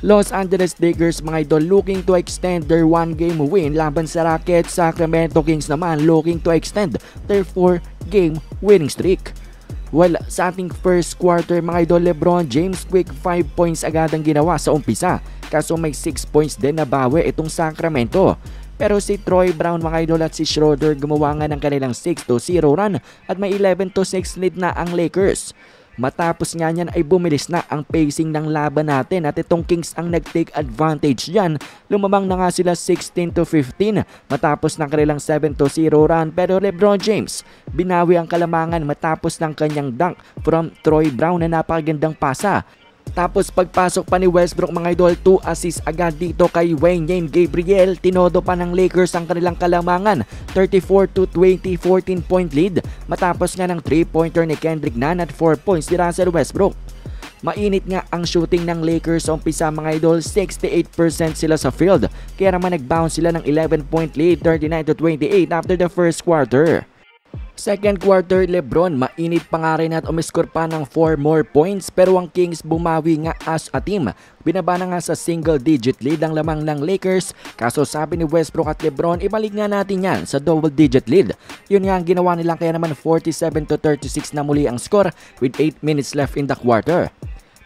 Los Angeles Lakers mga idol looking to extend their one game win laban sa Rockets. Sacramento Kings naman looking to extend their 4 game winning streak. Well, sa ating first quarter mga idol Lebron James quick 5 points agad ang ginawa sa umpisa. Kaso may 6 points din na bawi itong Sacramento. Pero si Troy Brown mga idol at si Schroeder gumawa nga ng kanilang 6 to 0 run at may 11 to 6 lead na ang Lakers. Matapos nga niyan ay bumilis na ang pacing ng laban natin at itong Kings ang nag-take advantage dyan. Lumamang na nga sila 16 to 15 matapos ng kanilang 7 to 0 run pero Lebron James binawi ang kalamangan matapos ng kanyang dunk from Troy Brown na napakagandang pasa. Tapos pagpasok pa ni Westbrook mga idol, 2 assists agad dito kay Wayne Gabriel. Tinodo pa ng Lakers ang kanilang kalamangan. 34 to 20, 14 point lead. Matapos nga ng 3-pointer ni Kendrick Nunn at 4 points ni Russell Westbrook. Mainit nga ang shooting ng Lakers sa umpisa mga idol, 68% sila sa field. Kaya naman nag-bounce sila ng 11 point lead, 39 to 28 after the first quarter. Second quarter, Lebron mainit pa nga rin at umiskor pa ng 4 more points pero ang Kings bumawi nga as a team. Binaba na nga sa single digit lead ang lamang ng Lakers kaso sabi ni Westbrook at Lebron ibalik nga natin yan sa double digit lead. Yun nga ang ginawa nilang kaya naman 47 to 36 na muli ang score with 8 minutes left in the quarter.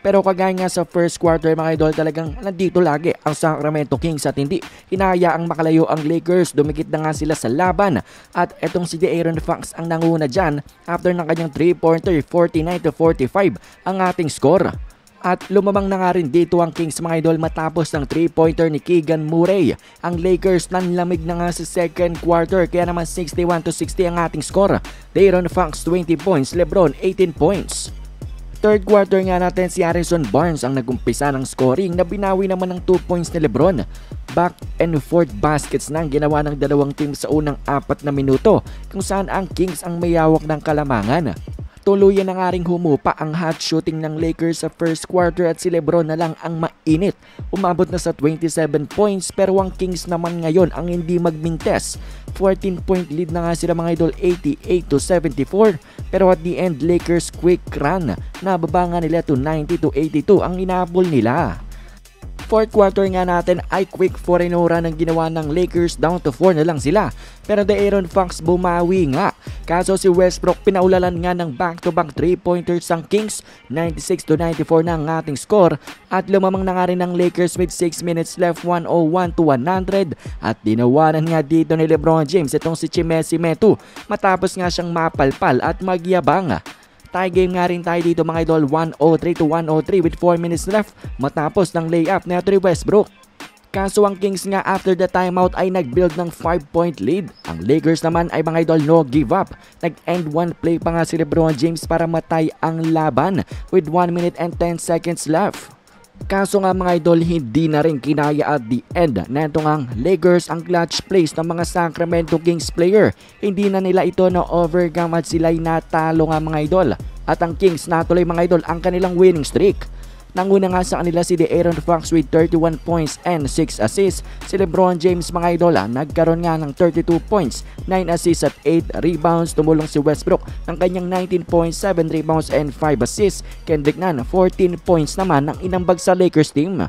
Pero kagaya nga sa first quarter mga idol talagang nandito lagi ang Sacramento Kings at hindi hinahayaang makalayo ang Lakers. Dumikit na nga sila sa laban at etong si De'Aaron Fox ang nanguna dyan after ng kanyang 3-pointer 49 to 45 ang ating score. At lumamang na nga rin dito ang Kings mga idol matapos ng 3-pointer ni Keegan Murray. Ang Lakers nanlamig na nga sa second quarter kaya naman 61 to 60 ang ating score. De'Aaron Fox 20 points, Lebron 18 points. Third quarter nga natin si Harrison Barnes ang nagumpisa ng scoring na binawi naman ng 2 points ni Lebron. Back and forth baskets na ang ginawa ng dalawang team sa unang apat na minuto kung saan ang Kings ang mayawak ng kalamangan. Tuluyan na nga ring humupa ang hot shooting ng Lakers sa first quarter at si Lebron na lang ang mainit. Umabot na sa 27 points pero ang Kings naman ngayon ang hindi magmintes. 14 point lead na nga sila mga idol 88 to 74 pero at the end Lakers quick run. Nababa nga nila to 90 to 82 ang inabol nila. Fourth quarter nga natin ay quick 4 run ang ginawa ng Lakers down to 4 na lang sila. Pero the Aaron Fox bumawi nga. Kaso si Westbrook pinaulalan nga ng back-to-back 3-pointers ang Kings. 96 to 94 na ang ating score. At lumamang na nga rin ng Lakers with 6 minutes left 101 to 100. At dinawanan nga dito ni Lebron James itong si Chimesi Metu. Matapos nga siyang mapalpal at magyabang. Tie game nga rin tayo dito mga idol 103 to 103 with 4 minutes left matapos ng layup ni Anthony Westbrook. Kaso ang Kings nga after the timeout ay nag-build ng 5 point lead. Ang Lakers naman ay mga idol no give up. Nag-end one play pa nga si Lebron James para matay ang laban with 1 minute and 10 seconds left. Kaso nga mga idol hindi na rin kinaya at the end na ito nga Lakers ang clutch plays ng mga Sacramento Kings player. Hindi na nila ito na overcome at sila'y natalo nga mga idol. At ang Kings natuloy mga idol ang kanilang winning streak. Nanguna nga sa kanila si De'Aaron Fox with 31 points and 6 assists. Si Lebron James mga idol nagkaroon nga ng 32 points, 9 assists at 8 rebounds. Tumulong si Westbrook ng kanyang 19 points, 7 rebounds and 5 assists. Kendrick Nunn 14 points naman ang inambag sa Lakers team.